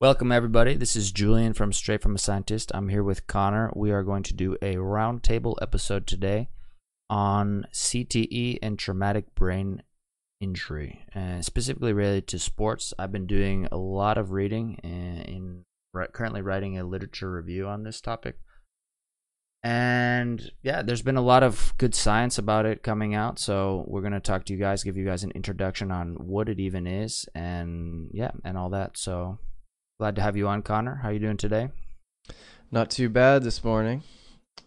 Welcome, everybody. This is Julian from Straight from a Scientist. I'm here with Connor. We are going to do a roundtable episode today on CTE and traumatic brain injury, and specifically related to sports. I've been doing a lot of reading and in currently writing a literature review on this topic. And yeah, there's been a lot of good science about it coming out. So we're going to talk to you guys, give you guys an introduction on what it even is and yeah, and all that. So glad to have you on, Connor. How are you doing today? Not too bad this morning.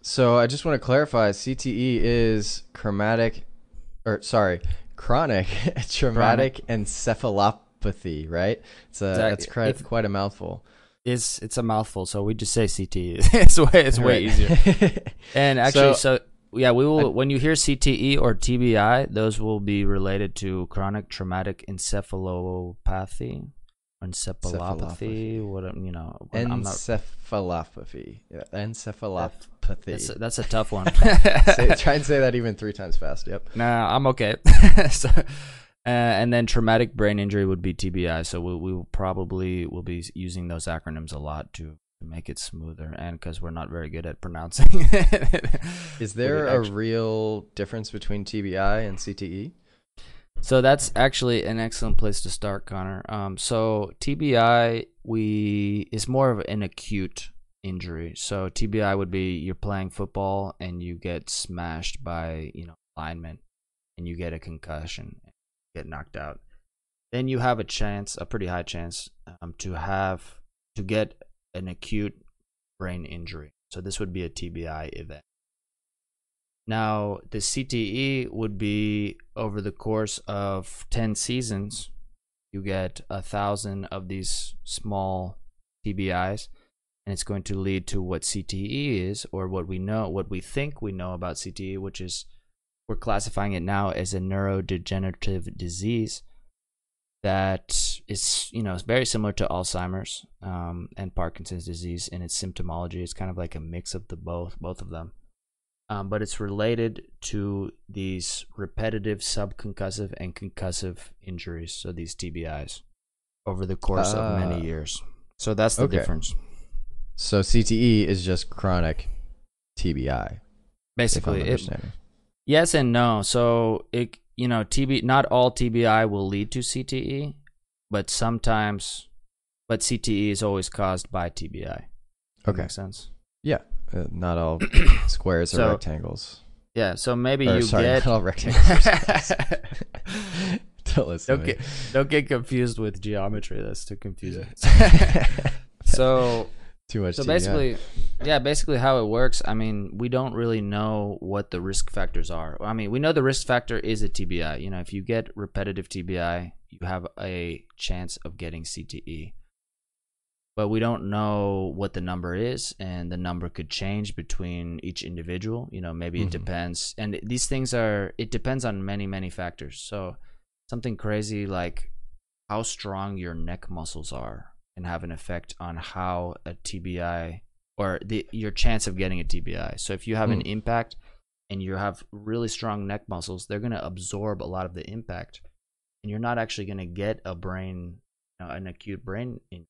So I just want to clarify CTE is chromatic or sorry, chronic traumatic encephalopathy, right? It's a exactly. it's quite, quite a mouthful is it's a mouthful, so we just say CTE. it's way it's way easier. and actually, so, so, yeah, we will. I, when you hear CTE or TBI, those will be related to chronic traumatic encephalopathy. Encephalopathy, what you know? Encephalopathy, yeah, encephalopathy. That's a, that's a tough one. say, try and say that even three times fast. Yep. Nah, I'm okay. so, uh, and then traumatic brain injury would be TBI. So we, we will probably will be using those acronyms a lot to make it smoother, and because we're not very good at pronouncing. Is there a real difference between TBI and CTE? So that's actually an excellent place to start, Connor. Um, so TBI we is more of an acute injury. So TBI would be you're playing football and you get smashed by you know linemen, and you get a concussion get knocked out, then you have a chance, a pretty high chance, um, to have to get an acute brain injury. So this would be a TBI event. Now, the CTE would be over the course of 10 seasons, you get a thousand of these small TBIs, and it's going to lead to what CTE is, or what we know, what we think we know about CTE, which is we're classifying it now as a neurodegenerative disease that is you know very similar to Alzheimer's um, and Parkinson's disease in its symptomology. It's kind of like a mix of the both both of them, um, but it's related to these repetitive subconcussive and concussive injuries. So these TBIs over the course uh, of many ah. years. So that's the okay. difference. So CTE is just chronic TBI. Basically, it, Yes and no. So it you know TB not all TBI will lead to CTE, but sometimes, but CTE is always caused by TBI. Okay, makes sense. Yeah, uh, not all squares so, are rectangles. Yeah, so maybe or, you sorry, get all rectangles. don't listen. Don't get, don't get confused with geometry. That's too confusing. so too much. So basically, yeah, basically how it works. I mean, we don't really know what the risk factors are. I mean, we know the risk factor is a TBI. You know, if you get repetitive TBI, you have a chance of getting CTE. But we don't know what the number is, and the number could change between each individual. You know, maybe mm-hmm. it depends. And these things are, it depends on many, many factors. So something crazy like how strong your neck muscles are can have an effect on how a TBI or the your chance of getting a TBI. So if you have mm. an impact and you have really strong neck muscles, they're going to absorb a lot of the impact, and you're not actually going to get a brain an acute brain. Injury.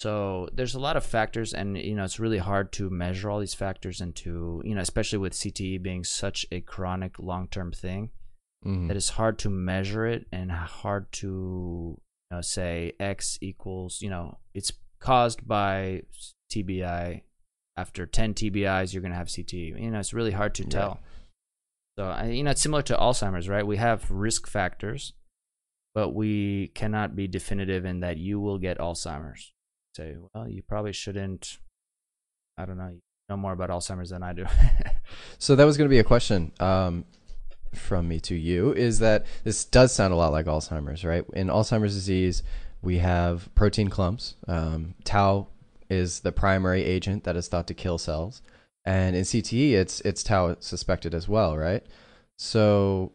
So there's a lot of factors, and you know it's really hard to measure all these factors and to you know especially with CTE being such a chronic long-term thing. Mm. That it's hard to measure it and hard to know, say X equals, you know, it's caused by TBI. After 10 TBIs, you're going to have CTE. You know, it's really hard to tell. So, you know, it's similar to Alzheimer's, right? We have risk factors, but we cannot be definitive in that you will get Alzheimer's. Say, well, you probably shouldn't. I don't know. You know more about Alzheimer's than I do. so that was going to be a question. Um, from me to you is that this does sound a lot like Alzheimer's, right? In Alzheimer's disease, we have protein clumps. Um, tau is the primary agent that is thought to kill cells, and in CTE, it's it's tau suspected as well, right? So,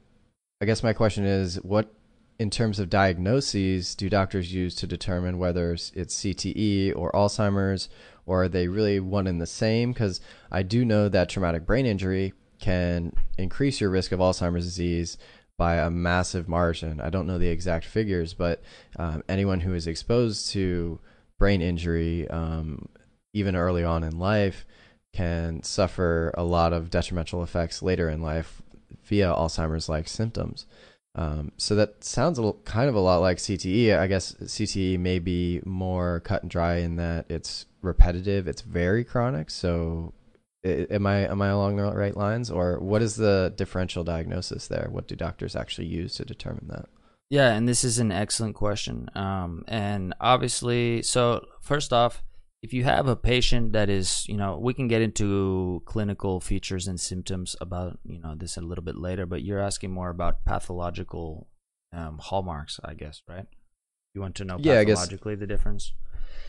I guess my question is, what in terms of diagnoses do doctors use to determine whether it's CTE or Alzheimer's, or are they really one and the same? Because I do know that traumatic brain injury can increase your risk of Alzheimer's disease by a massive margin. I don't know the exact figures, but um, anyone who is exposed to brain injury, um, even early on in life, can suffer a lot of detrimental effects later in life via Alzheimer's like symptoms. Um, so that sounds a little, kind of a lot like CTE. I guess CTE may be more cut and dry in that it's repetitive, it's very chronic. So, am I am I along the right lines, or what is the differential diagnosis there? What do doctors actually use to determine that? Yeah, and this is an excellent question. Um, and obviously, so first off, if you have a patient that is, you know, we can get into clinical features and symptoms about, you know, this a little bit later, but you're asking more about pathological um, hallmarks, I guess, right? You want to know Yeah, I guess- pathologically the difference?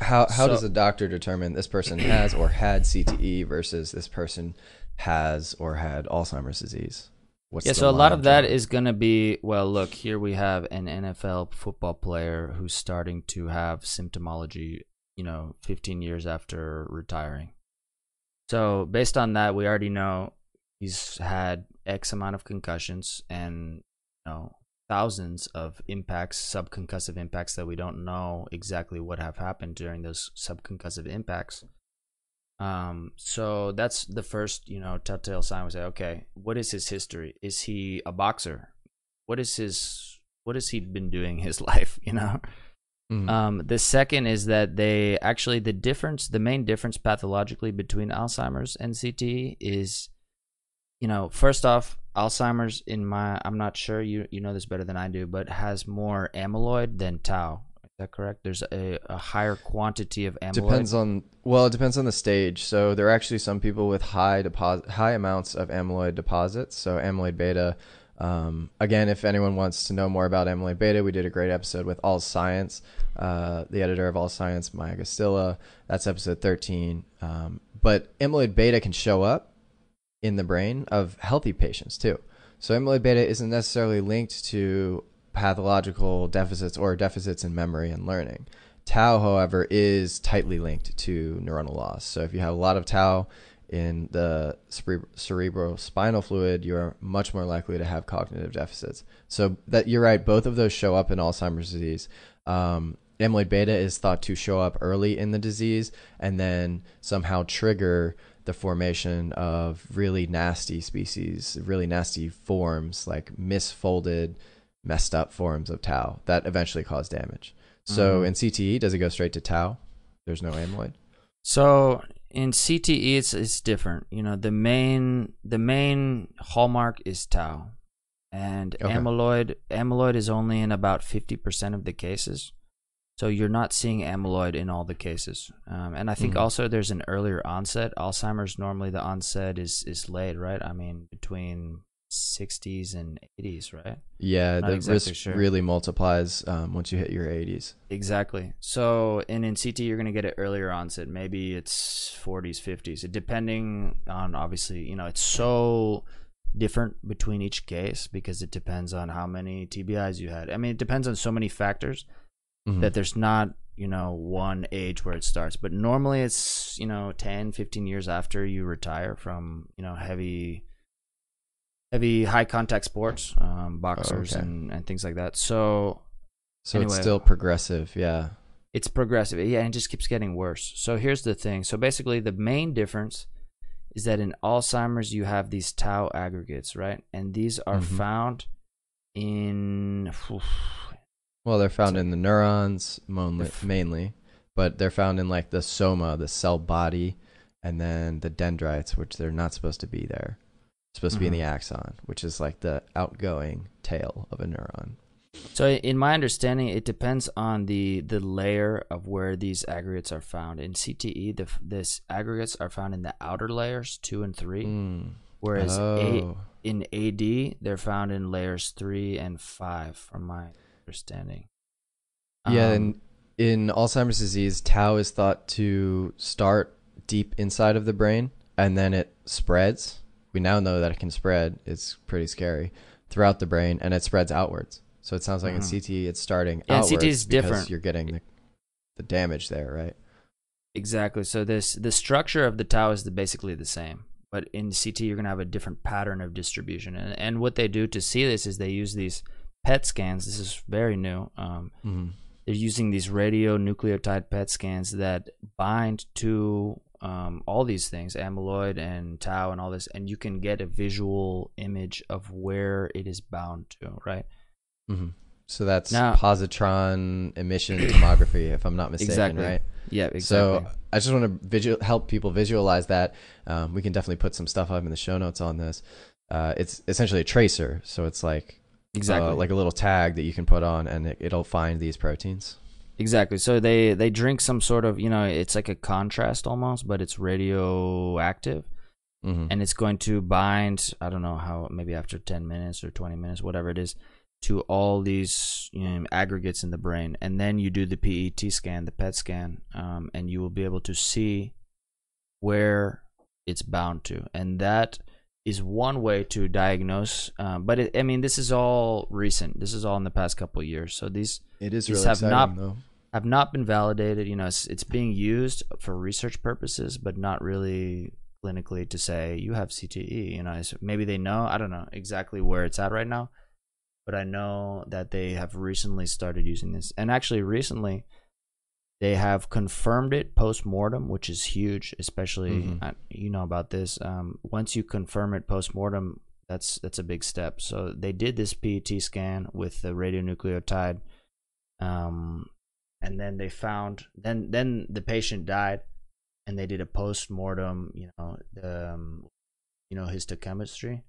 How how So- does a doctor determine this person has or had CTE versus this person has or had Alzheimer's disease? What's yeah, so a lot of that is going to be well, look, here we have an NFL football player who's starting to have symptomology, you know, 15 years after retiring. So, based on that, we already know he's had X amount of concussions and, you know, thousands of impacts, subconcussive impacts that we don't know exactly what have happened during those subconcussive impacts. Um, so that's the first, you know, telltale sign. We say, okay, what is his history? Is he a boxer? What is his? What has he been doing his life? You know. Mhm. Um, the second is that they actually the difference, the main difference pathologically between Alzheimer's and CTE is, you know, first off, Alzheimer's in my I'm not sure you you know this better than I do, but has more amyloid than tau. Is that correct? There's a, a higher quantity of amyloid. Depends on well, it depends on the stage. So there are actually some people with high deposit, high amounts of amyloid deposits. So amyloid beta. Um, again, if anyone wants to know more about amyloid beta, we did a great episode with All Science, uh, the editor of All Science, Maya Gastilla. That's episode 13. Um, but amyloid beta can show up in the brain of healthy patients too. So amyloid beta isn't necessarily linked to pathological deficits or deficits in memory and learning. Tau, however, is tightly linked to neuronal loss. So if you have a lot of tau in the cere- cerebrospinal fluid, you're much more likely to have cognitive deficits. So that you're right, both of those show up in Alzheimer's disease. Um, amyloid beta is thought to show up early in the disease and then somehow trigger the formation of really nasty species, really nasty forms like misfolded, messed up forms of tau that eventually cause damage. So Mhm. in CTE, does it go straight to tau? There's no amyloid. So in CTE, it's it's different. You know, the main the main hallmark is tau, and Okay. amyloid amyloid is only in about fifty percent of the cases. So you're not seeing amyloid in all the cases. Um, and I think Mhm. also there's an earlier onset. Alzheimer's normally the onset is is late, right? I mean between 60s and 80s, right? Yeah, the exactly risk sure. really multiplies um, once you hit your 80s. Exactly. So, and in CT, you're going to get it earlier onset. Maybe it's 40s, 50s, depending on obviously, you know, it's so different between each case because it depends on how many TBIs you had. I mean, it depends on so many factors Mhm. that there's not, you know, one age where it starts. But normally it's, you know, 10, 15 years after you retire from, you know, heavy heavy high contact sports, um, boxers okay. and, and things like that. So so it's still progressive. Yeah. it's progressive yeah and it just keeps getting worse so here's the thing so basically the main difference is that in alzheimer's you have these tau aggregates right and these are Mhm. found in Well, they're found in the neurons mainly, mainly, but they're found in like the soma, the cell body, and then the dendrites, which they're not supposed to be there. Supposed to be in the Mhm. axon, which is like the outgoing tail of a neuron. so in my understanding it depends on the the layer of where these aggregates are found in cte the this aggregates are found in the outer layers 2 and 3 Mm. whereas a, oh, in ad they're found in layers 3 and 5 from my understanding yeah. Um, and in Alzheimer's disease, tau is thought to start deep inside of the brain, and then it spreads. We now know that it can spread. It's pretty scary throughout the brain, and it spreads outwards. So it sounds like in Mhm. CT, it's starting Yeah, outwards CT is because different. You're getting the, the damage there, right? Exactly. So this the structure of the tau is the, basically the same, but in CT you're gonna have a different pattern of distribution. And and what they do to see this is they use these PET scans. This is very new. Um, Mm-hmm. they're using these radionucleotide PET scans that bind to um, all these things, amyloid and tau and all this, and you can get a visual image of where it is bound to, right? hmm So that's Now- positron emission tomography, if I'm not mistaken, Exactly. right? Yeah, exactly. So I just want to visual, help people visualize that. Um, we can definitely put some stuff up in the show notes on this. Uh, it's essentially a tracer, so it's like exactly. uh, like a little tag that you can put on, and it, it'll find these proteins. Exactly. So they they drink some sort of you know it's like a contrast almost, but it's radioactive, hmm and it's going to bind. I don't know how maybe after ten minutes or twenty minutes, whatever it is, to all these you know, aggregates in the brain, and then you do the PET scan, the PET scan, um, and you will be able to see where it's bound to, and that is one way to diagnose. Um, but it, I mean, this is all recent. This is all in the past couple of years. So these It is These really have exciting, not- though. have not been validated. You know, it's, it's being used for research purposes, but not really clinically to say you have CTE. You know, maybe they know. I don't know exactly where it's at right now, but I know that they have recently started using this, and actually recently they have confirmed it post mortem, which is huge. Especially, Mhm. uh, you know about this. Um, once you confirm it post mortem, that's that's a big step. So they did this PET scan with the radionucleotide. Um, and then they found then then the patient died and they did a post-mortem you know the um, you know histochemistry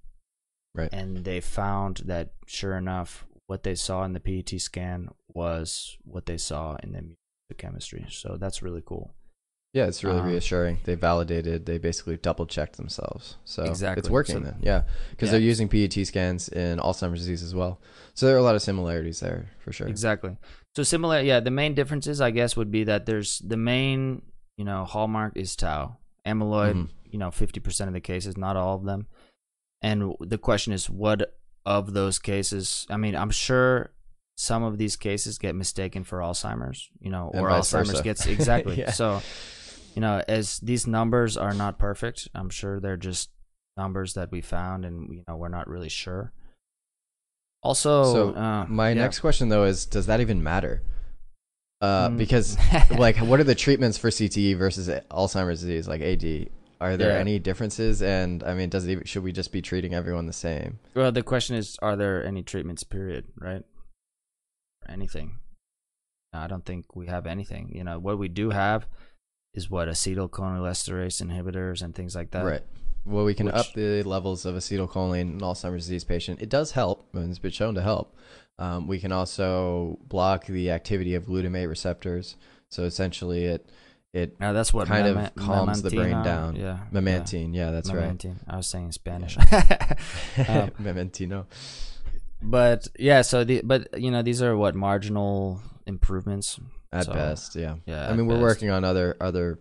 Right. and they found that sure enough what they saw in the PET scan was what they saw in the chemistry so that's really cool Yeah, it's really Um, reassuring. They validated. They basically double checked themselves. So Exactly. it's working So- then. Yeah, because Yeah. they're using PET scans in Alzheimer's disease as well. So there are a lot of similarities there for sure. Exactly. So similar, yeah. The main differences, I guess, would be that there's the main, you know, hallmark is tau, amyloid. Mhm. You know, fifty percent of the cases, not all of them. And the question is, what of those cases? I mean, I'm sure some of these cases get mistaken for Alzheimer's. You know, or Alzheimer's versa. gets exactly. Yeah. So, you know, as these numbers are not perfect, I'm sure they're just numbers that we found, and you know, we're not really sure. Also, So, uh, My yeah. next question though is, does that even matter? Uh, Mm. Because like, what are the treatments for CTE versus Alzheimer's disease, like AD? Are there Yeah. any differences? And I mean, does it even, should we just be treating everyone the same? Well, the question is, are there any treatments? Period. Right? Anything? I don't think we have anything. You know, what we do have is what acetylcholinesterase inhibitors and things like that. right. Well, we can Which- up the levels of acetylcholine in Alzheimer's disease patient. It does help, and it's been shown to help. Um, we can also block the activity of glutamate receptors. So essentially, it it Now that's what kind of calms the brain down. Yeah, memantine. Yeah, that's yeah. right. Memantine. I was saying in Spanish. Yeah. Um, Memantino. But yeah, so the but you know these are what marginal improvements. At So, best, yeah. Yeah, I mean, we're best. working on other other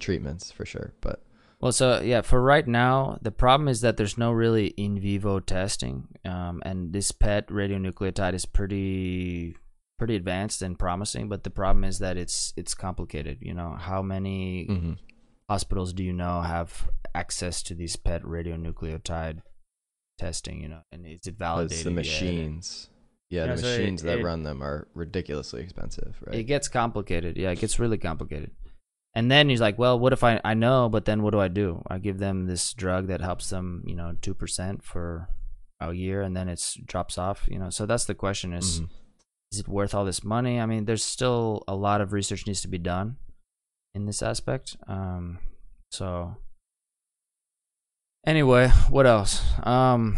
treatments for sure, but Well, so yeah, for right now, the problem is that there's no really in vivo testing, um, and this PET radionucleotide is pretty pretty advanced and promising. But the problem is that it's it's complicated. You know, how many mhm. hospitals do you know have access to these PET radionucleotide testing? You know, and is it But validated? it's the yet? machines. Yeah, Yeah, the so it- machines that it- run them are ridiculously expensive, right? It gets complicated. Yeah, it gets really complicated. And then he's like, well, what if I, I know, but then what do I do? I give them this drug that helps them, you know, 2% for a year and then it drops off, you know. So that's the question is, Mhm. is it worth all this money? I mean, there's still a lot of research needs to be done in this aspect. Um, so anyway, what else? Um,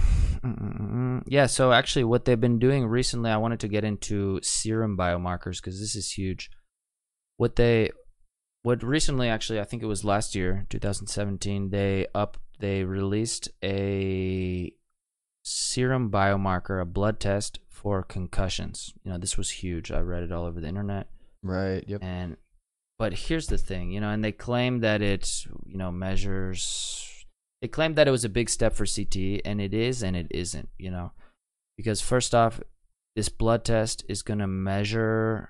yeah. So actually, what they've been doing recently, I wanted to get into serum biomarkers because this is huge. What they, what recently, actually, I think it was last year, 2017, they up, they released a serum biomarker, a blood test for concussions. You know, this was huge. I read it all over the internet. Right. Yep. And but here's the thing, you know, and they claim that it, you know, measures they claimed that it was a big step for CTE and it is and it isn't, you know. Because first off, this blood test is going to measure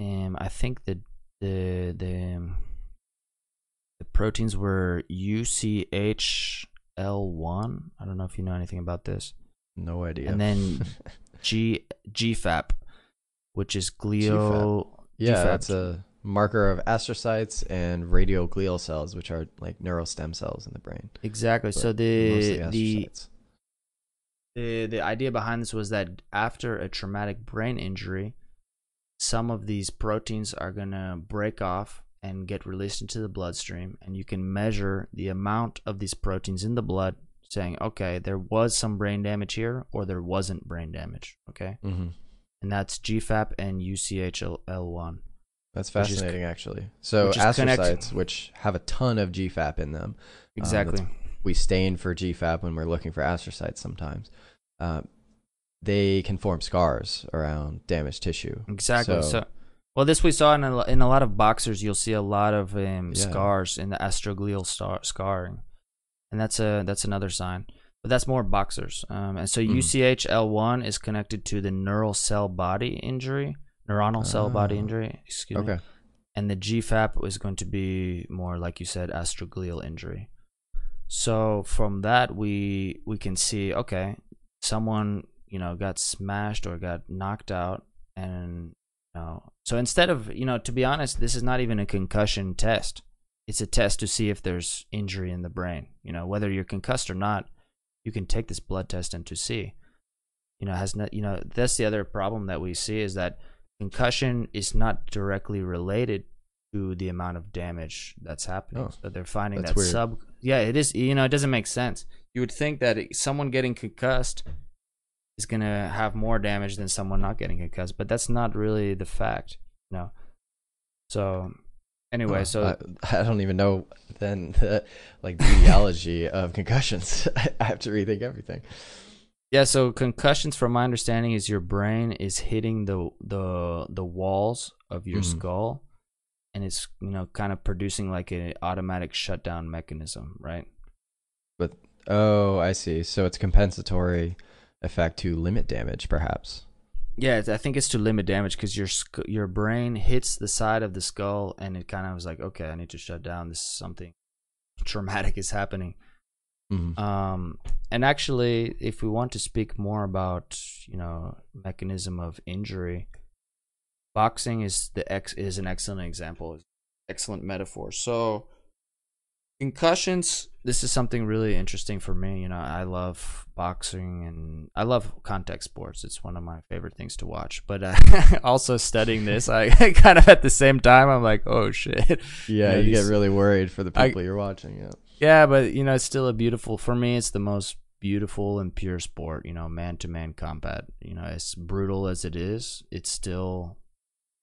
um I think the the the um, the proteins were UCHL1. I don't know if you know anything about this No idea. and then G GFAP. which is glio. Yeah, GFAP. that's a marker of astrocytes and radial glial cells, which are like neural stem cells in the brain. Exactly. So the the the the idea behind this was that after a traumatic brain injury, some of these proteins are gonna break off and get released into the bloodstream, and you can measure the amount of these proteins in the blood, saying, okay, there was some brain damage here, or there wasn't brain damage. Okay, Mhm. and that's GFAP and UCHL1. That's fascinating, actually. So which astrocytes, which have a ton of GFAP in them, Exactly. we stain for GFAP when we're looking for astrocytes sometimes. Uh, they can form scars around damaged tissue. Exactly. So- So, well, this we saw in a, in a lot of boxers. You'll see a lot of um, Yeah. scars in the astroglial star- scarring, and that's a that's another sign. But that's more boxers. Um, and so Mm. UCHL1 is connected to the neural cell body injury, neuronal cell body Ah. injury. Excuse me. Okay. And the GFAP is going to be more like you said, astroglial injury. So from that we we can see okay, someone you know got smashed or got knocked out, and you know so instead of you know to be honest, this is not even a concussion test. It's a test to see if there's injury in the brain. You know whether you're concussed or not, you can take this blood test and to see. You know has not you know that's the other problem that we see is that concussion is not directly related to the amount of damage that's happening. Oh, so they're finding that weird. sub. Yeah, it is. You know, it doesn't make sense. You would think that it- someone getting concussed is gonna have more damage than someone not getting concussed, but that's not really the fact. You know. So, anyway, Huh. so I, I don't even know then the like the etiology of concussions. I have to rethink everything. Yeah, so concussions, from my understanding, is your brain is hitting the the the walls of your Mhm. skull, and it's you know kind of producing like an automatic shutdown mechanism, right? But oh, I see. So it's compensatory effect to limit damage, perhaps. Yeah, I think it's to limit damage because your sc- your brain hits the side of the skull, and it kind of was like, okay, I need to shut down. This is something traumatic is happening. Mhm. Um, and actually, if we want to speak more about you know mechanism of injury, boxing is the ex is an excellent example, excellent metaphor. So concussions, this is something really interesting for me. You know, I love boxing and I love contact sports. It's one of my favorite things to watch. But uh, also studying this, I kind of at the same time, I'm like, oh shit. Yeah, Yeah, you get really worried for the I- people you're watching. Yeah. Yeah, but you know, it's still a beautiful. For me, it's the most beautiful and pure sport. You know, man to man combat. You know, as brutal as it is, it's still,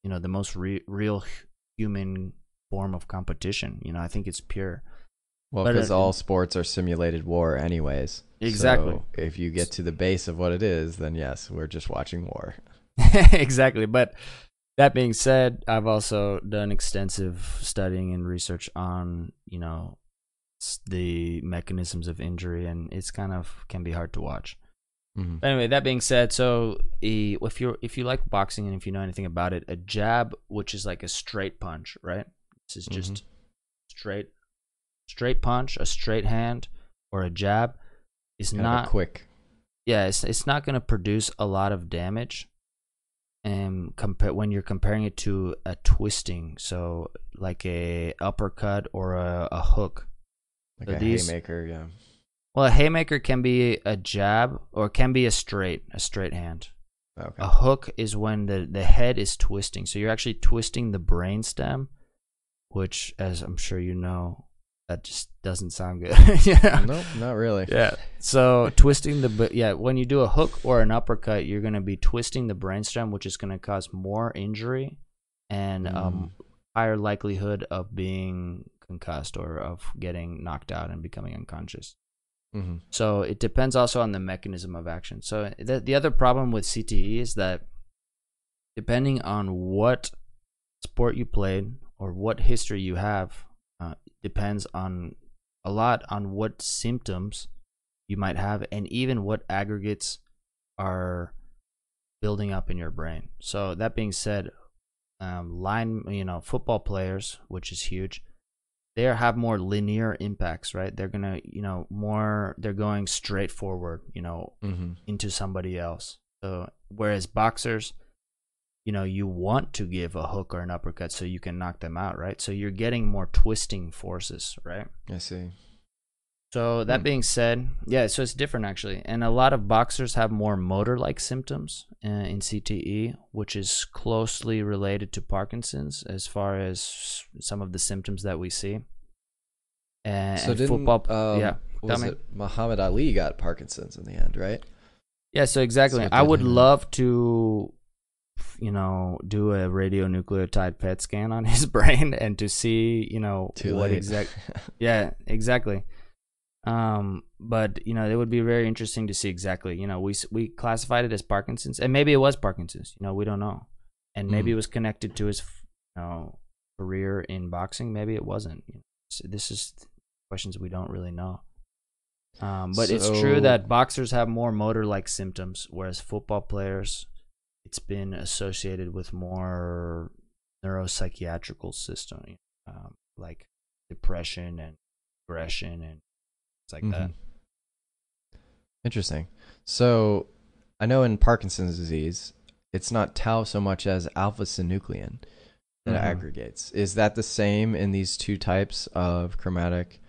you know, the most re- real human form of competition. You know, I think it's pure. Well, because uh, all sports are simulated war, anyways. Exactly. So if you get to the base of what it is, then yes, we're just watching war. exactly. But that being said, I've also done extensive studying and research on, you know, the mechanisms of injury, and it's kind of can be hard to watch. Mhm. Anyway, that being said, so if you're if you like boxing and if you know anything about it, a jab, which is like a straight punch, right? This is just Mhm. straight, straight punch, a straight hand, or a jab is Kind not quick. yeah, it's it's not going to produce a lot of damage. And compare when you're comparing it to a twisting, so like a uppercut or a, a hook. Like So a these- haymaker, yeah. Well, a haymaker can be a jab or can be a straight, a straight hand. Okay. A hook is when the, the head is twisting. So you're actually twisting the brain stem, which, as I'm sure you know, that just doesn't sound good. yeah. Nope, not really. Yeah. So twisting the yeah, when you do a hook or an uppercut, you're gonna be twisting the brainstem, which is gonna cause more injury and um, higher likelihood of being concussed or of getting knocked out and becoming unconscious. hmm So it depends also on the mechanism of action. So the the other problem with CTE is that depending on what sport you played or what history you have, uh, depends on a lot on what symptoms you might have and even what aggregates are building up in your brain. So that being said, um, line you know football players, which is huge, they have more linear impacts, right? They're gonna you know more they're going straight forward, you know, hmm into somebody else. So whereas boxers, you know you want to give a hook or an uppercut so you can knock them out, right? So you're getting more twisting forces, right? I see. So that Hmm. being said, yeah, so it's different actually, and a lot of boxers have more motor-like symptoms uh, in CTE, which is closely related to Parkinson's as far as some of the symptoms that we see. And, So and didn't football, um, yeah, was it Muhammad Ali got Parkinson's in the end, right? yeah. So exactly, what I would love to, you know, do a radionucleotide PET scan on his brain and to see, you know, Too what late. exact Yeah, exactly. Um, but you know, it would be very interesting to see exactly. You know, we we classified it as Parkinson's, and maybe it was Parkinson's. You know, we don't know, and maybe Mm. it was connected to his, you know, career in boxing. Maybe it wasn't. You know, so this is questions we don't really know. Um, but it's true that boxers have more motor-like symptoms, whereas football players, it's been associated with more neuropsychiatrical system, um, like depression and aggression and things like that. Mhm. Interesting. So, I know in Parkinson's disease, it's not tau so much as alpha synuclein that Mhm. aggregates. Is that the same in these two types of chromatic,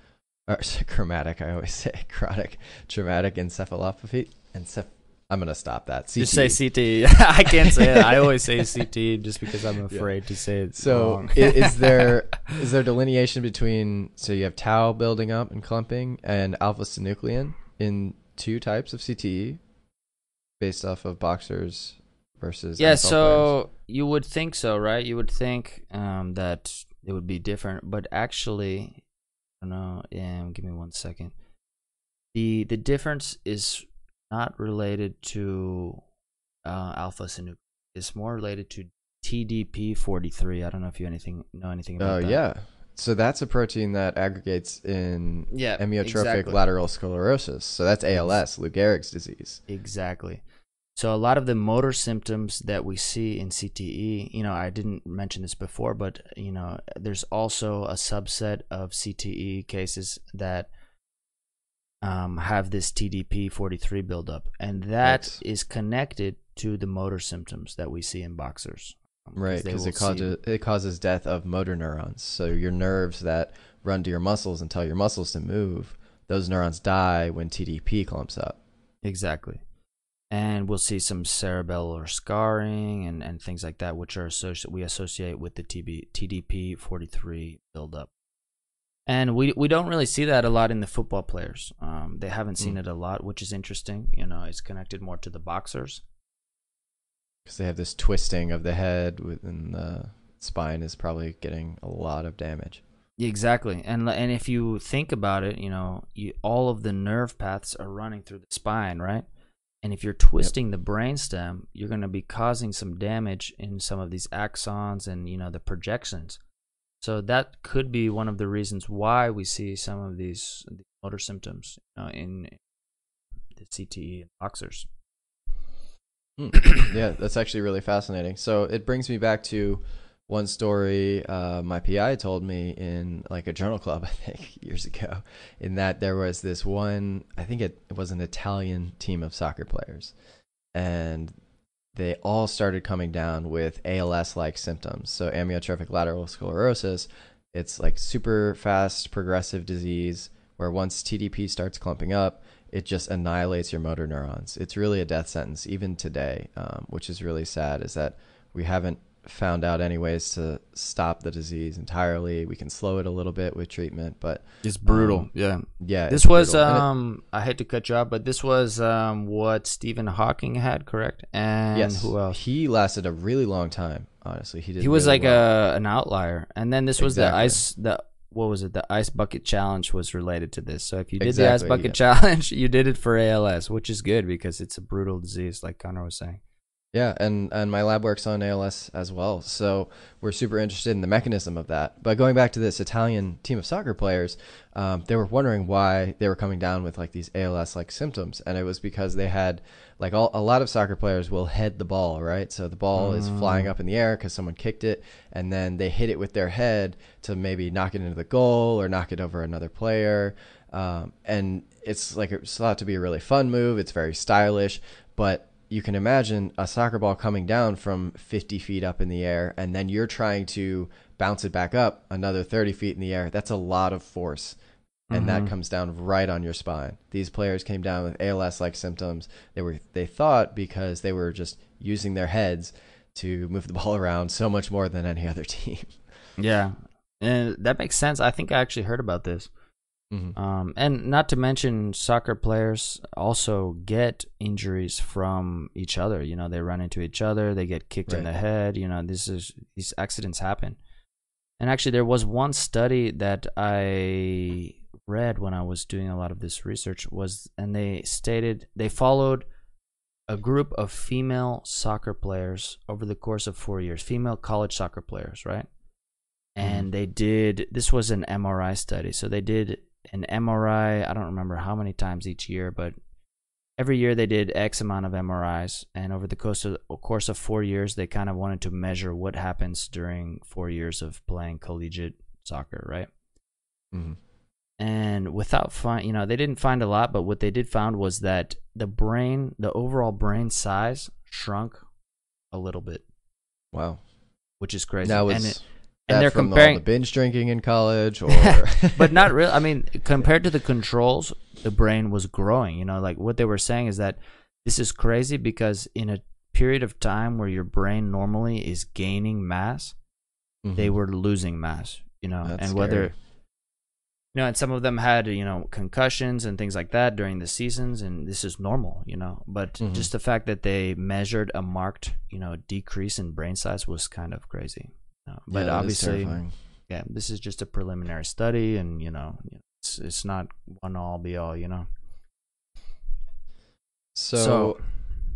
or chromatic? I always say chronic traumatic encephalopathy. Encep- I'm gonna stop that. Just say CT. I can't say it. I always say CT just because I'm afraid to say it. So wrong. is there is there delineation between so you have tau building up and clumping and alpha synuclein in two types of CTE based off of boxers versus yeah, NFL so you would think so, right? You would think um, that it would be different, but actually, I don't know. Um, give me one second. the The difference is not related to uh, alpha synuclein. It's more related to TDP forty three. I don't know if you anything know anything about Oh that. yeah. So that's a protein that aggregates in yeah, amyotrophic exactly. lateral sclerosis. So that's ALS, Lou Gehrig's disease. Exactly. So a lot of the motor symptoms that we see in CTE, you know, I didn't mention this before, but you know, there's also a subset of CTE cases that um, have this TDP43 buildup, and that Right. is connected to the motor symptoms that we see in boxers. Um, Right, because it see- causes it causes death of motor neurons. So your nerves that run to your muscles and tell your muscles to move, those neurons die when TDP clumps up. Exactly. And we'll see some cerebellar scarring and, and things like that, which are associated we associate with the TB, TDP43 buildup. And we we don't really see that a lot in the football players. Um, they haven't seen Mm. it a lot, which is interesting. You know, it's connected more to the boxers. because they have this twisting of the head within the spine is probably getting a lot of damage. Exactly, and and if you think about it, you know, you, all of the nerve paths are running through the spine, right? And if you're twisting the brainstem, you're going to be causing some damage in some of these axons and you know the projections. So that could be one of the reasons why we see some of these motor symptoms you know, in the CTE and boxers. Hmm. yeah, that's actually really fascinating. So it brings me back to one story uh, my PI told me in like a journal club, I think years ago, in that there was this one, I think it, it was an Italian team of soccer players, and they all started coming down with ALS like symptoms. So amyotrophic lateral sclerosis, it's like super fast progressive disease where once TDP starts clumping up, it just annihilates your motor neurons. It's really a death sentence, even today, um, which is really sad. Is that we haven't found out any ways to stop the disease entirely. We can slow it a little bit with treatment, but It's brutal. Um, yeah. yeah, This was brutal. And it- um I hate to cut you off, but this was um what Stephen Hawking had, correct? And yes, who else? He lasted a really long time. Honestly, he did. he was really like well. a an outlier and then this was Exactly. the ice the what was it the ice bucket challenge was related to this so if you did Exactly, the ice bucket challenge you did it for als which is good because it's a brutal disease like connor was saying Yeah, and and my lab works on ALS as well, so we're super interested in the mechanism of that. But going back to this Italian team of soccer players, um, they were wondering why they were coming down with like these ALS-like symptoms, and it was because they had like all, a lot of soccer players will head the ball, right? So the ball is flying up in the air because someone kicked it, and then they hit it with their head to maybe knock it into the goal or knock it over another player. Um, and it's like it's thought to be a really fun move. It's very stylish, but you can imagine a soccer ball coming down from 50 feet up in the air, and then you're trying to bounce it back up another 30 feet in the air. That's a lot of force. And that Mhm. comes down right on your spine. These players came down with ALS-like symptoms. They were they thought because they were just using their heads to move the ball around so much more than any other team. Yeah, and that makes sense. I think I actually heard about this. Mhm. Um, and not to mention, soccer players also get injuries from each other. You know, they run into each other, they get kicked in the head. You know, this is these accidents happen. And actually, there was one study that I read when I was doing a lot of this research was, and they stated they followed a group of female soccer players over the course of four years, female college soccer players, right? And they did this was an MRI study. So they did an MRI, I don't remember how many times each year, but every year they did X amount of MRIs. And over the course of, course of four years, they kind of wanted to measure what happens during four years of playing collegiate soccer, right? Mhm. and without find you know they didn't find a lot but what they did find was that the brain the overall brain size shrunk a little bit Wow. which is crazy Now was and, it, that and they're comparing the binge drinking in college, or but not really i mean compared to the controls the brain was growing you know like what they were saying is that this is crazy because in a period of time where your brain normally is gaining mass they Mhm. were losing mass you know That's and whether you know, and some of them had you know concussions and things like that during the seasons, and this is normal, you know. But Mhm. just the fact that they measured a marked, you know, decrease in brain size was kind of crazy. Um, you know. Yeah, But obviously, yeah, this is just a preliminary study, and you know, it's it's not one all be all, you know. So, So-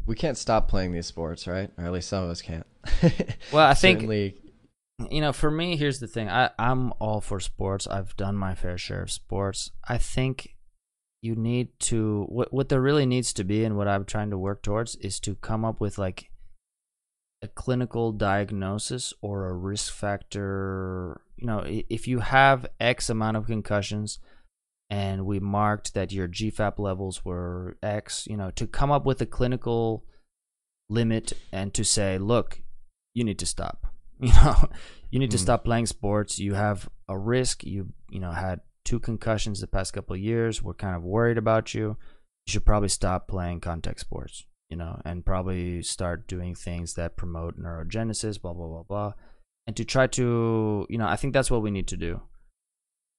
we can't stop playing these sports, right? Or at least some of us can't. Well, I think Certainly, you know, for me, here's the thing. I I'm all for sports. I've done my fair share of sports. I think you need to what what there really needs to be and what I'm trying to work towards is to come up with like a clinical diagnosis or a risk factor. You know, if you have X amount of concussions and we marked that your GFAP levels were X, you know, to come up with a clinical limit and to say, look, you need to stop. You know, you need to Mhm. stop playing sports. You have a risk. You you know had two concussions the past couple of years. We're kind of worried about you. You should probably stop playing contact sports. You know, and probably start doing things that promote neurogenesis. Blah blah blah blah. And to try to, you know, I think that's what we need to do.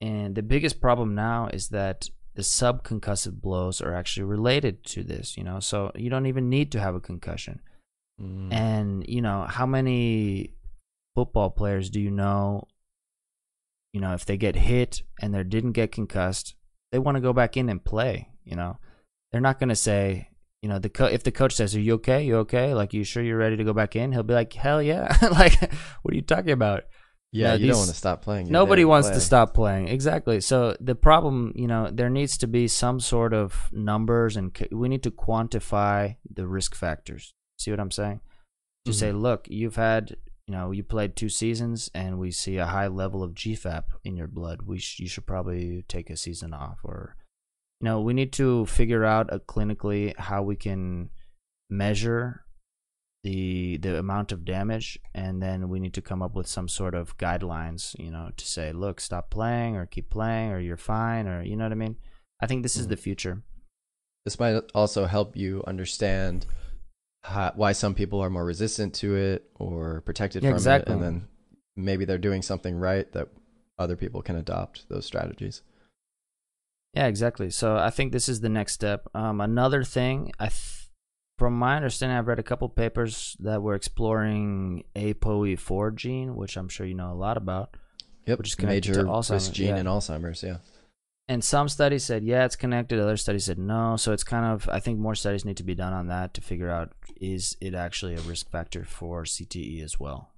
And the biggest problem now is that the subconcussive blows are actually related to this. You know, so you don't even need to have a concussion. mm, And you know, how many football players do you know? You know, if they get hit and they didn't get concussed, they want to go back in and play. You know, they're not going to say, you know, the co- if the coach says, "Are you okay? You okay? Like, you sure you're ready to go back in?" He'll be like, "Hell yeah!" like, what are you talking about? yeah, no, you these- don't want to stop playing. You're Nobody wants play. to stop playing. Exactly. So the problem, you know, there needs to be some sort of numbers, and c- we need to quantify the risk factors. See what I'm saying? To say, mm-hmm. look, you've had, you know, you played two seasons, and we see a high level of GFAP in your blood. We sh- you should probably take a season off, or, you know, we need to figure out a clinically how we can measure the the amount of damage and then we need to come up with some sort of guidelines you know to say look stop playing or keep playing or you're fine or you know what i mean i think this is Mhm. the future This might also help you understand how, why some people are more resistant to it or protected Yeah, from exactly. it, and then maybe they're doing something right that other people can adopt those strategies. Yeah exactly so i think this is the next step um, another thing i th- from my understanding i've read a couple papers that were exploring apoe4 gene which i'm sure you know a lot about Yep, Which is connected major risk Alzheimer's, gene yeah. in Alzheimer's. Yeah. and some studies said yeah it's connected other studies said no so it's kind of i think more studies need to be done on that to figure out is it actually a risk factor for cte as well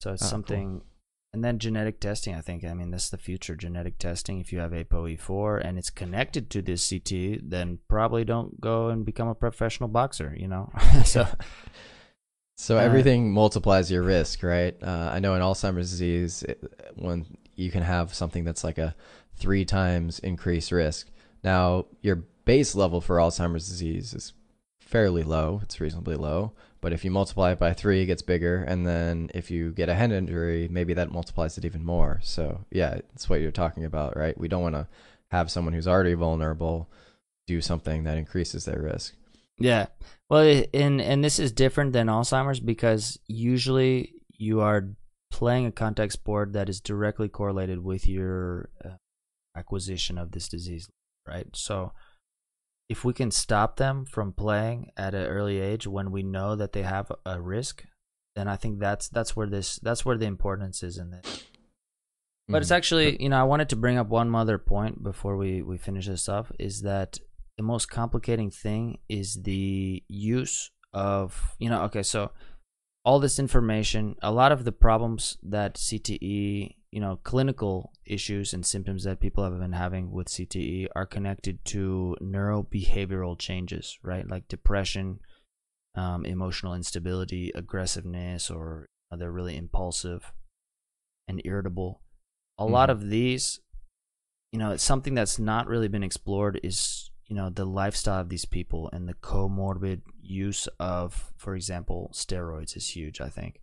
so it's something. cool. And then genetic testing i think i mean that's the future genetic testing if you have apoe4 and it's connected to this ct then probably don't go and become a professional boxer you know so So Uh, everything multiplies your risk, right? Uh, I know in Alzheimer's disease, it, when you can have something that's like a three times increased risk. Now, your base level for Alzheimer's disease is fairly low. It's reasonably low. But if you multiply it by three, it gets bigger. And then if you get a head injury, maybe that multiplies it even more. So yeah, it's what you're talking about, right? We don't want to have someone who's already vulnerable do something that increases their risk. Yeah. Well, and and this is different than Alzheimer's because usually you are playing a contact sport that is directly correlated with your uh, acquisition of this disease, right? So if we can stop them from playing at an early age when we know that they have a risk, then I think that's that's where this that's where the importance is in this. But it's Mhm. actually, you know, I wanted to bring up one other point before we, we finish this up is that the most complicating thing is the use of, you know, okay, so all this information, a lot of the problems that CTE, you know, clinical issues and symptoms that people have been having with CTE are connected to neurobehavioral changes, right? Like depression, um, emotional instability, aggressiveness, or they're really impulsive and irritable a lot Mhm. of these you know it's something that's not really been explored is you know the lifestyle of these people and the comorbid use of for example steroids is huge i think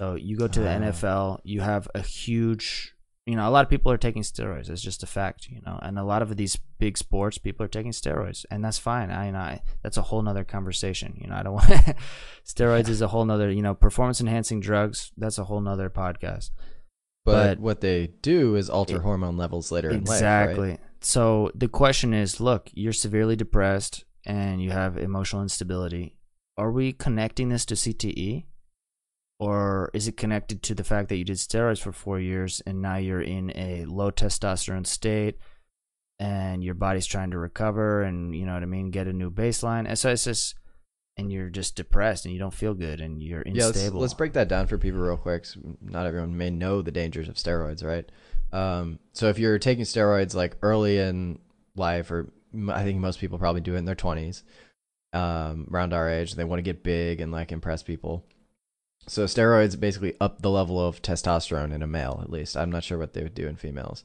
so you go to the Ah. nfl you have a huge you know a lot of people are taking steroids it's just a fact you know and a lot of these big sports people are taking steroids and that's fine i know I, that's a whole nother conversation you know i don't want steroids is a whole nother you know performance enhancing drugs that's a whole nother podcast But, but- what they do is alter It- hormone levels later in life. exactly Right? so the question is look you're severely depressed and you have emotional instability are we connecting this to cte or is it connected to the fact that you did steroids for four years and now you're in a low testosterone state and your body's trying to recover and you know what i mean get a new baseline and so it's just and you're just depressed and you don't feel good and you're Yeah, let's, unstable let's break that down for people real quick. Not everyone may know the dangers of steroids, right? Um, so if you're taking steroids like early in life, or I think most people probably do it in their 20s, um, around our age, they want to get big and like impress people. So steroids basically up the level of testosterone in a male, at least. I'm not sure what they would do in females.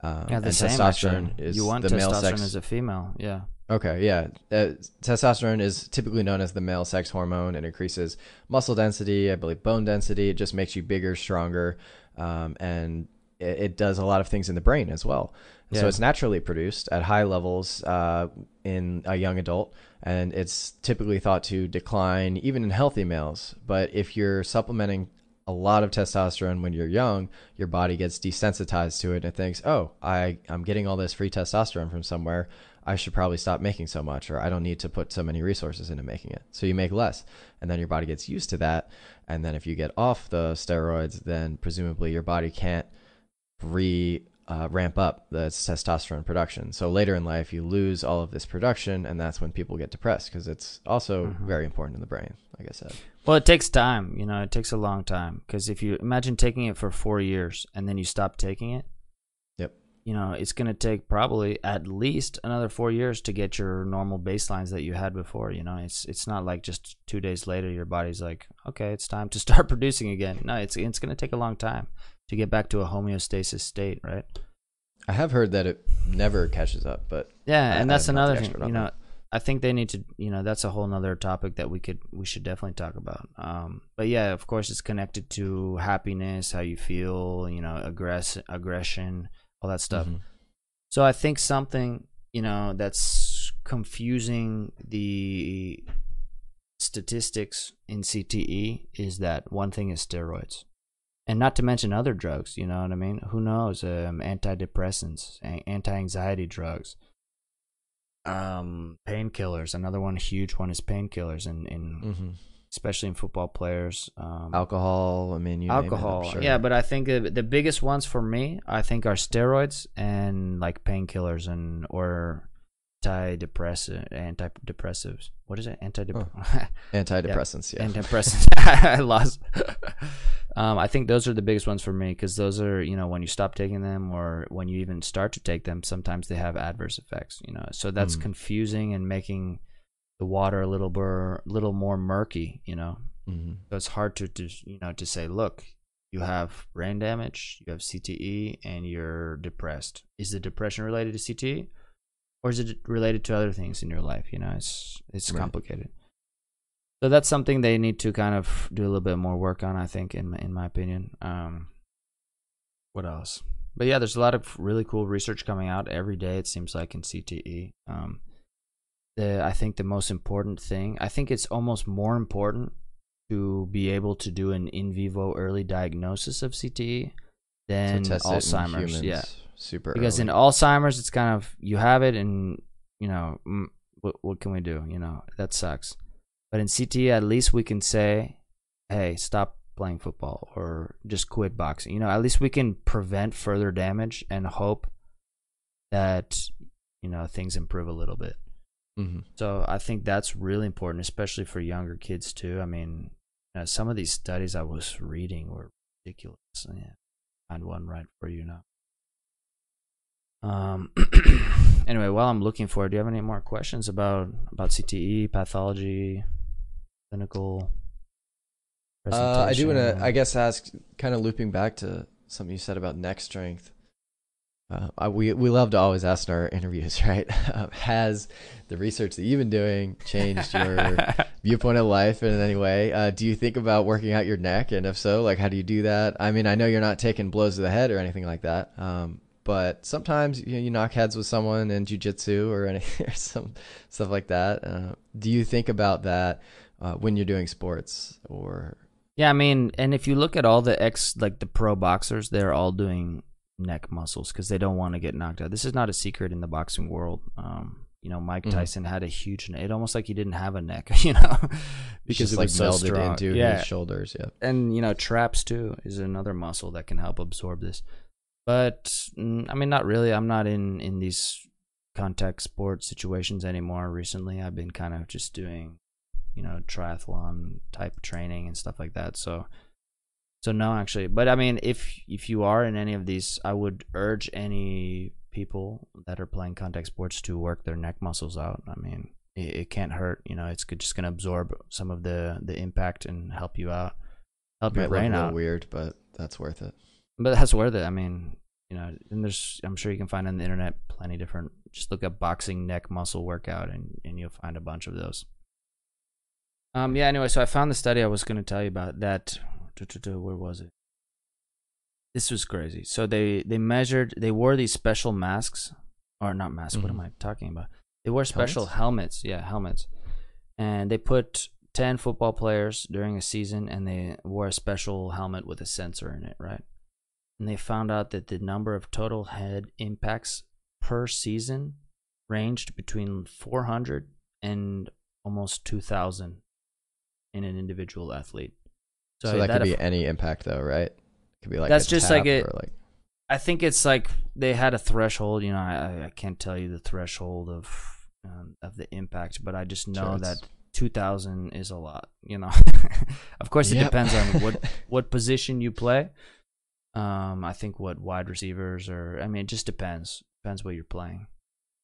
Um, yeah, the same, testosterone actually. is you want the male sex as a female yeah Okay, yeah. Uh, testosterone is typically known as the male sex hormone. It increases muscle density, I believe bone density. It just makes you bigger, stronger, um, and it, it does a lot of things in the brain as well. So Yeah. it's naturally produced at high levels uh, in a young adult, and it's typically thought to decline even in healthy males. But if you're supplementing a lot of testosterone when you're young, your body gets desensitized to it and thinks, "Oh, I I'm getting all this free testosterone from somewhere. I should probably stop making so much, or I don't need to put so many resources into making it." So you make less, and then your body gets used to that. And then if you get off the steroids, then presumably your body can't re uh, ramp up the testosterone production. So later in life, you lose all of this production, and that's when people get depressed because it's also Mhm. very important in the brain, like I said. Well, it takes time. You know, it takes a long time because if you imagine taking it for four years and then you stop taking it, Yep. you know, it's going to take probably at least another four years to get your normal baselines that you had before. You know, it's it's not like just two days later your body's like, okay, it's time to start producing again. No, it's it's going to take a long time to get back to a homeostasis state, right? I have heard that it never catches up, but Yeah, I- and that's I'm another thing. You know, that. I think they need to. You know, that's a whole nother topic that we could we should definitely talk about. Um, but yeah, of course, it's connected to happiness, how you feel. You know, aggress aggression, all that stuff. Mhm. So I think something you know that's confusing the statistics in CTE is that one thing is steroids, and not to mention other drugs. You know what I mean? Who knows? Um, antidepressants, anti-anxiety drugs, um, painkillers. Another one, huge one, is painkillers, in, in Mhm. especially in football players. Um, alcohol. I mean, you name it, alcohol sure. yeah but i think the, the biggest ones for me i think are steroids and like painkillers and or antidepressive antidepressives what is it antidepressive antidepressants. Yeah, antidepressants i lost um, i think those are the biggest ones for me because those are you know when you stop taking them or when you even start to take them sometimes they have adverse effects you know? So that's Mm. confusing and making the water a little bur- little more murky you know? Hmm so it's hard to, to you know to say look you have brain damage you have cte and you're depressed. Is the depression related to cte or is it related to other things in your life you know? It's it's Right. complicated So that's something they need to kind of do a little bit more work on, I think, in in my opinion. Um, what else? But yeah, there's a lot of really cool research coming out every day. It seems like in CTE. Um, the I think the most important thing, I think it's almost more important to be able to do an in vivo early diagnosis of CTE than to test in Alzheimer's. humans yeah, super. because in. Alzheimer's, it's kind of you have it, and you know, mm, what what can we do? You know, that sucks. But in CTE, at least we can say, hey, stop playing football or just quit boxing. You know, at least we can prevent further damage and hope that you know things improve a little bit. Mhm. So I think that's really important, especially for younger kids too. I mean, you know, some of these studies I was reading were ridiculous. Yeah, find one right for you now. Um. anyway, while I'm looking for it, do you have any more questions about about CTE pathology, clinical? Uh, I do want to. I guess, ask, kind of looping back to something you said about neck strength. Uh, I, we we love to always ask in our interviews, right? Um, has the research that you've been doing changed your viewpoint of life in any way? Uh, do you think about working out your neck, and if so, like how do you do that? I mean, I know you're not taking blows to the head or anything like that, um, but sometimes you, know, you knock heads with someone in jujitsu or any or some stuff like that. Uh, do you think about that uh, when you're doing sports or? Yeah, I mean, and if you look at all the ex, like the pro boxers, they're all doing neck muscles because they don't want to get knocked out. This is not a secret in the boxing world. Um, you know, Mike Mhm. Tyson had a huge, neck it almost like he didn't have a neck, you know, because it like was so melded strong. into yeah, his shoulders. Yeah. and you know, traps too is another muscle that can help absorb this. But I mean, not really. I'm not in in these contact sport situations anymore. Recently, I've been kind of just doing, you know, triathlon type training and stuff like that. So, so no, actually. But I mean, if if you are in any of these, I would urge any people that are playing contact sports to work their neck muscles out. I mean, it, it can't hurt. You know, it's good, just gonna absorb some of the the impact and help you out, help your brain out. weird, but that's worth it. But that's worth it. I mean, you know, and there's I'm sure you can find on the internet plenty different. Just look up boxing neck muscle workout, and and you'll find a bunch of those. Um. Yeah. Anyway, so I found the study I was going to tell you about. That where was it? This was crazy. So they they measured. They wore these special masks, or not masks. What am Mhm. I talking about? They wore special helmets. Yeah, helmets. And they put ten football players during a season, and they wore a special helmet with a sensor in it, right? and they found out that the number of total head impacts per season ranged between 400 and almost 2000 in an individual athlete. So, that, that could be aff- any impact, though, right? Could be like That's a just like it- like I think it's like they had a threshold. You know, I, I can't tell you the threshold of um, of the impact, but I just know Sure, that 2000 is a lot. You know, of course it Yep. depends on what what position you play. Um, I think what wide receivers or I mean, it just depends. Depends what you're playing.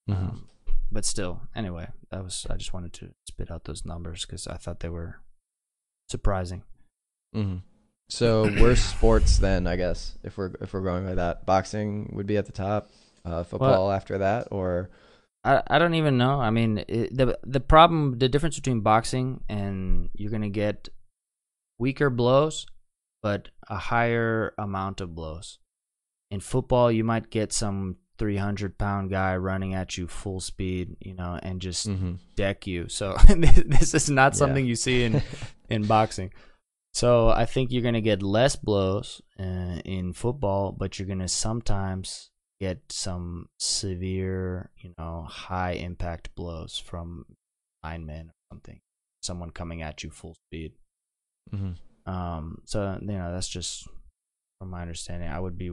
Mhm. Um, but still, anyway, that was I just wanted to spit out those numbers because I thought they were surprising. Mhm. So worst sports then, I guess, if we're if we're going by that, boxing would be at the top, uh, football after that, or I, I don't even know. I mean, it, the the problem, the difference between boxing and you're gonna get weaker blows, but a higher amount of blows. In football, you might get some 300 pound guy running at you full speed, you know, and just Mhm. deck you. So this is not Yeah. something you see in in boxing. So I think you're gonna get less blows uh, in football, but you're gonna sometimes get some severe, you know, high impact blows from linemen or something. Someone coming at you full speed. Mhm. Um, so you know that's just from my understanding. I would be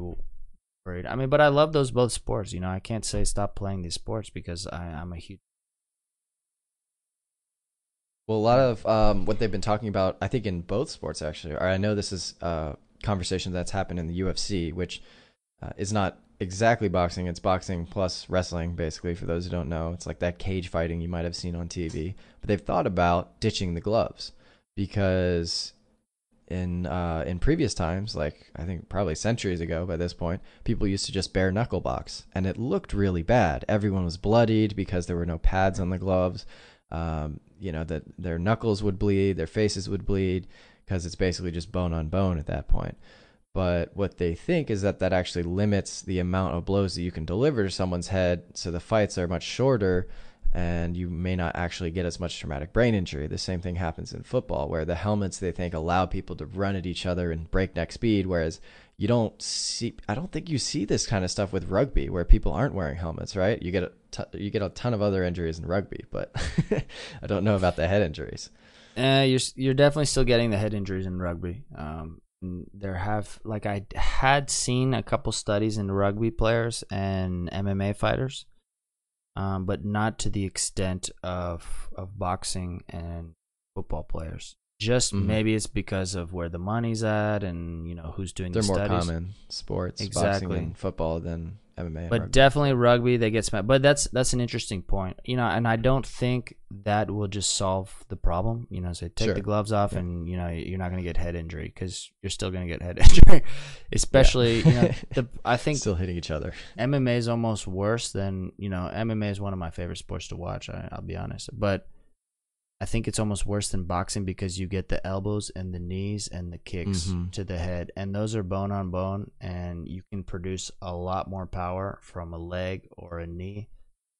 worried. I mean, but I love those both sports. You know, I can't say stop playing these sports because I, I'm a huge. Well, a lot of um, what they've been talking about, I think, in both sports actually. Or I know this is a conversation that's happened in the UFC, which uh, is not exactly boxing. It's boxing plus wrestling, basically. For those who don't know, it's like that cage fighting you might have seen on TV. But they've thought about ditching the gloves because in uh, in previous times, like I think probably centuries ago by this point, people used to just bare knuckle box, and it looked really bad. Everyone was bloodied because there were no pads on the gloves. Um, you know that their knuckles would bleed, their faces would bleed because it's basically just bone on bone at that point. But what they think is that that actually limits the amount of blows that you can deliver to someone's head, so the fights are much shorter and you may not actually get as much traumatic brain injury. The same thing happens in football, where the helmets they think allow people to run at each other in breakneck speed, whereas you don't see. I don't think you see this kind of stuff with rugby, where people aren't wearing helmets, right? You get a t- you get a ton of other injuries in rugby, but I don't know about the head injuries. Uh, you're you're definitely still getting the head injuries in rugby. Um, there have like I had seen a couple studies in rugby players and MMA fighters um, but not to the extent of of boxing and football players. Just mm-hmm. maybe it's because of where the money's at, and you know who's doing. They're the more studies. common sports, exactly. boxing and football than MMA. But rugby. definitely rugby, they get smacked. But that's that's an interesting point, you know. And I don't think that will just solve the problem. You know, say take sure. the gloves off, yeah. and you know you're not going to get head injury because you're still going to get head injury. Especially, yeah. you know, the, I think still hitting each other. MMA is almost worse than you know. MMA is one of my favorite sports to watch. I, I'll be honest, but I think it's almost worse than boxing because you get the elbows and the knees and the kicks mm-hmm. to the head, and those are bone on bone, and you can produce a lot more power from a leg or a knee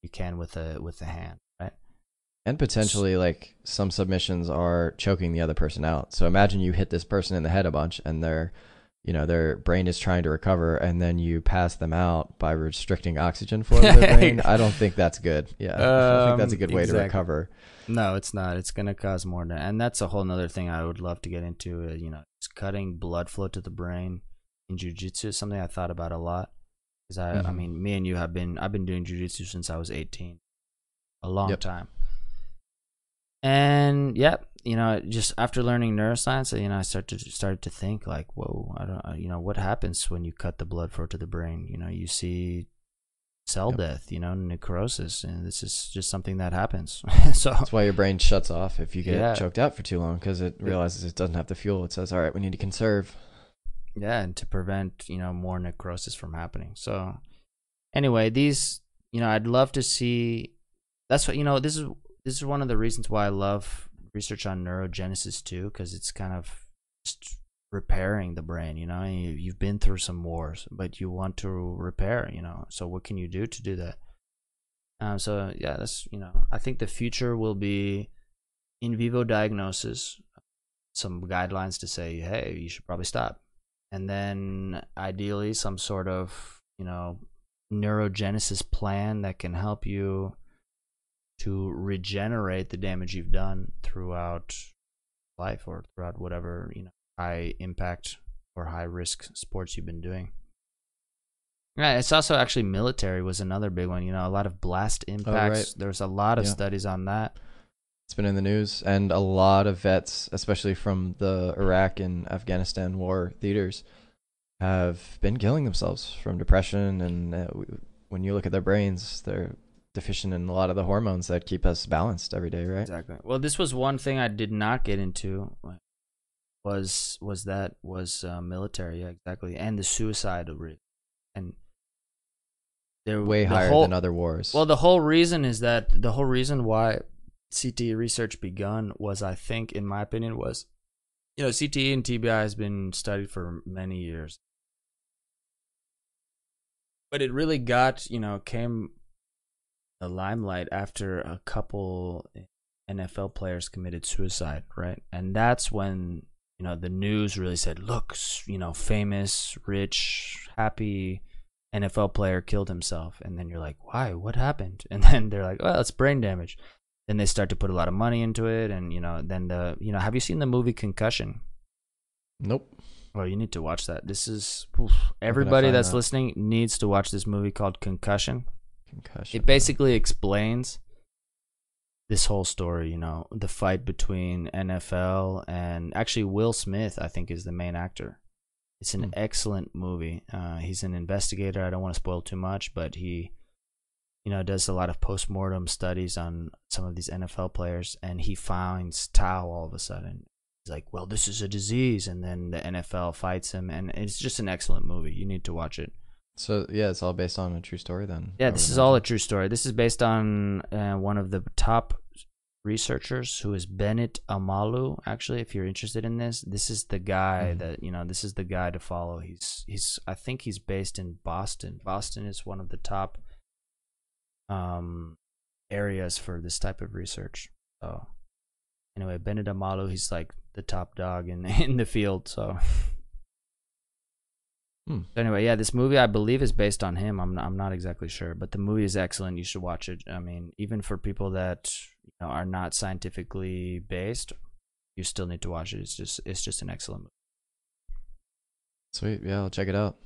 you can with a with a hand, right? And potentially, like some submissions are choking the other person out. So imagine you hit this person in the head a bunch, and they're you know their brain is trying to recover and then you pass them out by restricting oxygen flow to their brain i don't think that's good yeah um, i think that's a good way exactly. to recover no, it's not. It's going to cause more, and that's a whole other thing I would love to get into. Uh, you know, it's cutting blood flow to the brain in jujitsu is something I thought about a lot. Because I, mm-hmm. I mean, me and you have been, I've been doing jujitsu since I was 18, a long yep. time. And yeah, you know, just after learning neuroscience, you know, I started to started to think like, whoa, I don't, you know, what happens when you cut the blood flow to the brain? You know, you see cell yep. death, you know, necrosis, and this is just something that happens. so that's why your brain shuts off if you get yeah. choked out for too long because it realizes it doesn't have the fuel. It says, "All right, we need to conserve." Yeah, and to prevent you know more necrosis from happening. So anyway, these you know, I'd love to see. That's what you know. This is this is one of the reasons why I love research on neurogenesis too, because it's kind of just repairing the brain you know? You, have been through some wars but you want to repair you know? So what can you do to do that? Um, so yeah that's you know i think the future will be in vivo diagnosis some guidelines to say hey you should probably stop. And then ideally some sort of you know neurogenesis plan that can help you to regenerate the damage you've done throughout life or throughout whatever you know high impact or high risk sports you've been doing. Yeah, it's also actually military was another big one. You know, a lot of blast impacts. Oh, right. There's a lot of yeah. studies on that. It's been in the news, and a lot of vets, especially from the Iraq and Afghanistan war theaters, have been killing themselves from depression. And uh, when you look at their brains, they're deficient in a lot of the hormones that keep us balanced every day, right? Exactly. Well, this was one thing I did not get into was was that was uh, military yeah exactly and the suicide rate and they're way the higher whole, than other wars well the whole reason is that the whole reason why CTE research begun was I think in my opinion was you know CTE and TBI has been studied for many years but it really got you know came the limelight after a couple NFL players committed suicide, right? And that's when you know the news really said look you know famous rich happy nfl player killed himself. And then you're like why? What happened? And then they're like well it's brain damage. Then they start to put a lot of money into it and you know then the you know have you seen the movie concussion? Nope. Well you need to watch that. This is oof, everybody that's that? listening needs to watch this movie called concussion. Concussion it basically explains this whole story, you know, the fight between NFL and actually Will Smith, I think, is the main actor. It's an mm. excellent movie. Uh, he's an investigator. I don't want to spoil too much, but he, you know, does a lot of post-mortem studies on some of these NFL players, and he finds Tau all of a sudden. He's like, "Well, this is a disease," and then the NFL fights him, and it's just an excellent movie. You need to watch it. So yeah, it's all based on a true story then. Yeah, this is all a true story. This is based on uh, one of the top researchers who is Bennet Omalu. Actually, if you're interested in this, this is the guy Mhm. that you know. This is the guy to follow. He's he's. I think he's based in Boston. Boston is one of the top um areas for this type of research. So anyway, Bennet Omalu, he's like the top dog in in the field. So. Hmm. Anyway, yeah, this movie I believe is based on him. I'm I'm not exactly sure, but the movie is excellent. You should watch it. I mean, even for people that you know are not scientifically based, you still need to watch it. It's just it's just an excellent movie. Sweet. Yeah, I'll check it out.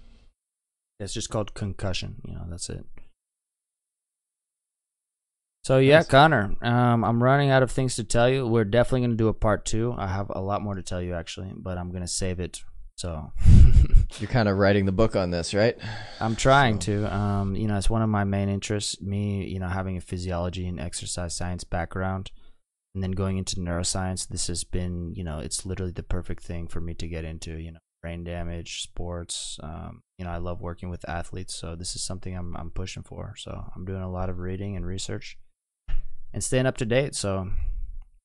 It's just called Concussion. You know, that's it. So yeah, Nice. Connor, um, I'm running out of things to tell you. We're definitely gonna do a part two. I have a lot more to tell you actually, but I'm gonna save it. So You're kind of writing the book on this, right? I'm trying So- to. Um, you know, it's one of my main interests. Me, you know, having a physiology and exercise science background, and then going into neuroscience. This has been, you know, it's literally the perfect thing for me to get into. You know, brain damage, sports. Um, you know, I love working with athletes, so this is something I'm I'm pushing for. So I'm doing a lot of reading and research, and staying up to date. So,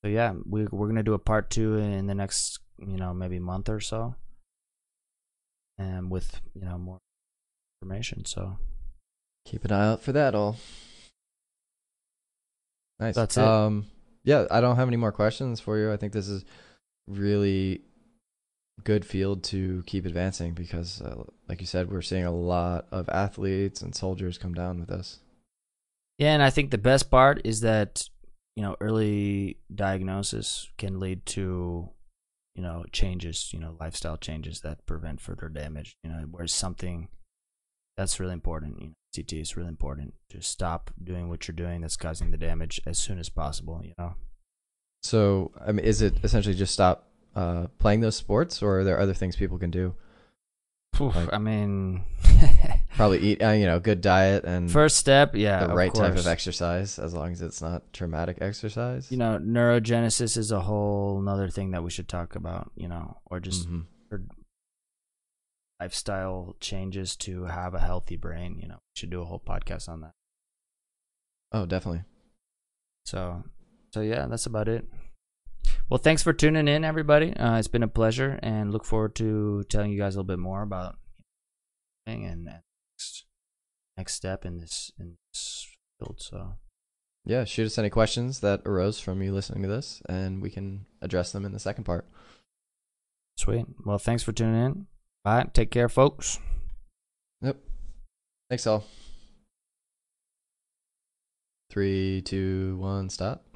so yeah, we we're gonna do a part two in the next, you know, maybe month or so, and with you know more information. So Keep an eye out for that all. Nice. That's it. Um yeah, I don't have any more questions for you. I think this is really good field to keep advancing because uh, like you said we're seeing a lot of athletes and soldiers come down with this. yeah, and I think the best part is that you know early diagnosis can lead to you know changes, you know lifestyle changes that prevent further damage. You know, whereas something that's really important. You know, CT is really important to stop doing what you're doing that's causing the damage as soon as possible. You know. So, I mean is it essentially just stop uh playing those sports or are there other things people can do? Oof, Like- I mean, Probably eat uh, you know, good diet and first step, yeah, the right type of exercise as long as it's not traumatic exercise. You know, neurogenesis is a whole another thing that we should talk about. You know, or just Mhm. or lifestyle changes to have a healthy brain. You know, we should do a whole podcast on that. Oh, definitely. So, so yeah, that's about it. Well, thanks for tuning in, everybody. Uh, it's been a pleasure, and look forward to telling you guys a little bit more about thing and, next next step in this in this field. So, Yeah, shoot us any questions that arose from you listening to this, and we can address them in the second part. sweet. Well, thanks for tuning in. Bye. Take care, folks. Yep. Thanks, all. Three, two, one, stop.